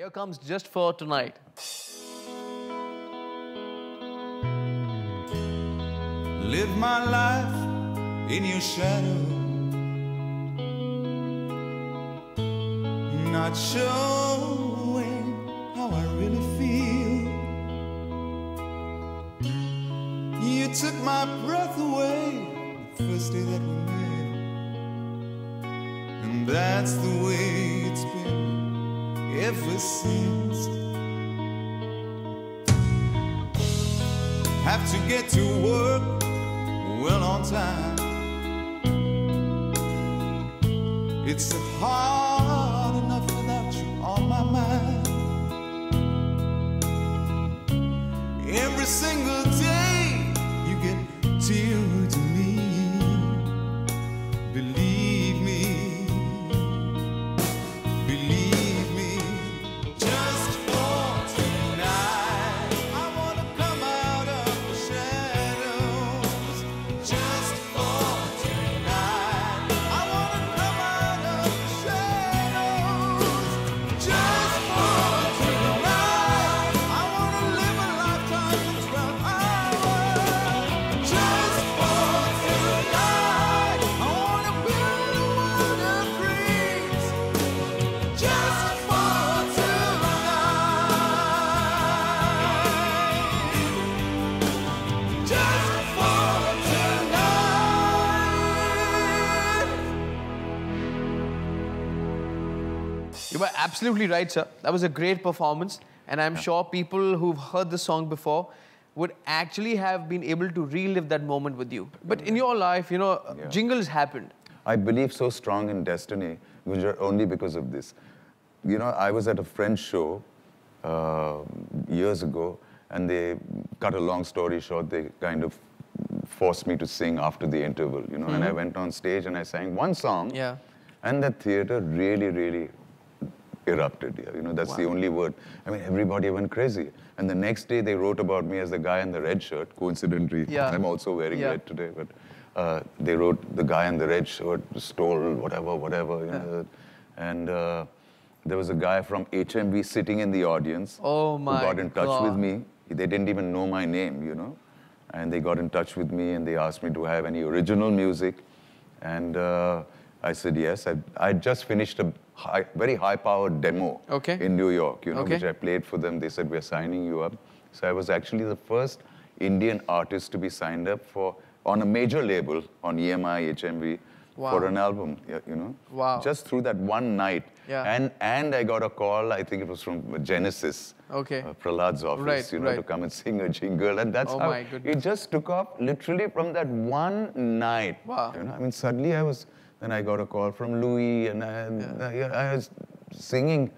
Here comes Just for Tonight. Live my life in your shadow. Not showing how I really feel. You took my breath away the first day that we met. And that's the way it's been ever since. Have to get to work well on time. It's hard You were absolutely right, sir. That was a great performance. And I'm sure people who've heard the song before would actually have been able to relive that moment with you. But in your life, you know, Yeah. jingles happened. I believe so strong in destiny, Gunjan, only because of this. You know, I was at a French show uh, years ago, and they cut a long story short. They kind of forced me to sing after the interval, you know, and I went on stage and I sang one song. Yeah. And the theater really, really erupted. Yeah, you know, that's the only word. I mean, everybody went crazy. And the next day, they wrote about me as the guy in the red shirt. Coincidentally, Yeah. I'm also wearing Yeah. red today. But uh, they wrote the guy in the red shirt stole whatever, whatever. You know, and uh, there was a guy from HMV sitting in the audience Oh my who got in touch God. with me. They didn't even know my name, you know. And they got in touch with me and they asked me to have any original music. And uh, I said yes. I I just finished a high, very high-powered demo Okay. in New York, you know, Okay. which I played for them. They said we're signing you up. So I was actually the first Indian artist to be signed up for on a major label on EMI, HMV Wow. for an album. You know. Wow. Just through that one night. Yeah. And and I got a call. I think it was from Genesis. Okay. Uh, Prahlad's office, Right, you know, right. to come and sing a jingle, and that's Oh how it just took off literally from that one night. Wow. You know, I mean, suddenly I was. Then I got a call from Louis, and I, and I, I was singing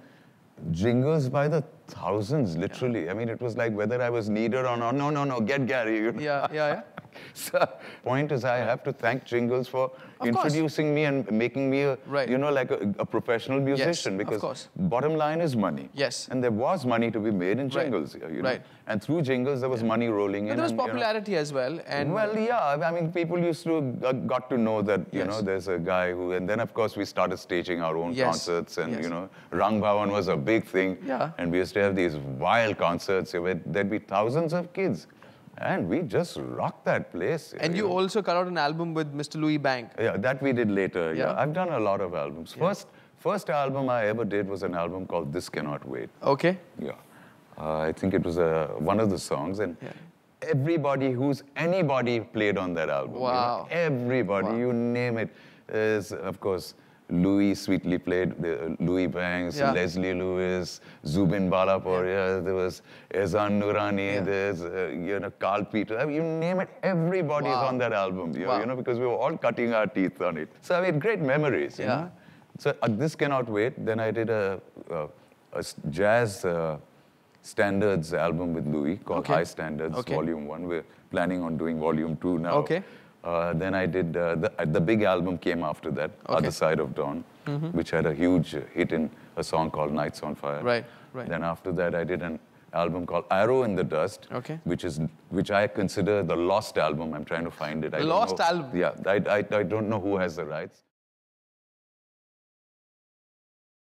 jingles by the thousands, literally. I mean, it was like whether I was needed or not. No, no, no, get Gary. You know? Yeah, yeah, yeah. So, point is, I have to thank Jingles for course. introducing me and making me a, Right. you know, like a, a professional musician. of because course. bottom line is money. Yes. And there was money to be made in Right. Jingles, you know. Right. And through Jingles, there was money rolling in. But there was and, you know, popularity as well. And well, yeah. I mean, people used to uh, got to know that you Yes. know there's a guy who, and then of course we started staging our own Yes. concerts, and Yes. you know, Rang Bhavan was a big thing. Yeah. And we used to have these wild concerts where there'd be thousands of kids, and we just rocked that place. and you know. also cut out an album with Mr. Louis Bank. Yeah, that we did later. Yeah. Yeah. I've done a lot of albums. First, first album I ever did was an album called This Cannot Wait. Okay. Yeah. Uh, I think it was uh, one of the songs, and Yeah. everybody who's anybody played on that album. you know. Wow. Everybody, Wow. you name it. Is of course Louis sweetly played uh, Louis Banks, Yeah. Leslie Lewis, Zubin Balaporia. There was Ehsaan Noorani. Yeah. There's uh, you know Carl Peter. I mean, you name it. Everybody's Wow. on that album. You, know, you know because we were all cutting our teeth on it. So I mean, great memories. you Yeah. know. So uh, this cannot wait. Then I did a a jazz uh, standards album with Louis called Okay. High Standards Okay. Volume One. We're planning on doing Volume Two now. Okay. Uh, then I did uh, the, uh, the big album came after that, Okay. Mm-hmm. Other Side of Dawn, which had a huge hit in a song called Nights on Fire. Right, right. Then after that, I did an album called Arrow in the Dust, Okay. which is which I consider the lost album. I'm trying to find it. I don't Lost album? Yeah, I, I, I don't know who has the rights.